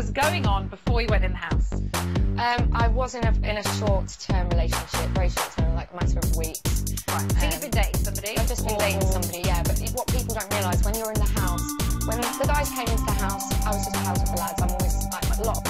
was going on before you went in the house? Um, I was in a, in a short-term relationship, very short-term, like a matter of weeks. Right. So you've been dating somebody? I've just been dating somebody, yeah. But what people don't realise, when you're in the house, when the guys came into the house, I was just a house with the lads. I'm always like locked.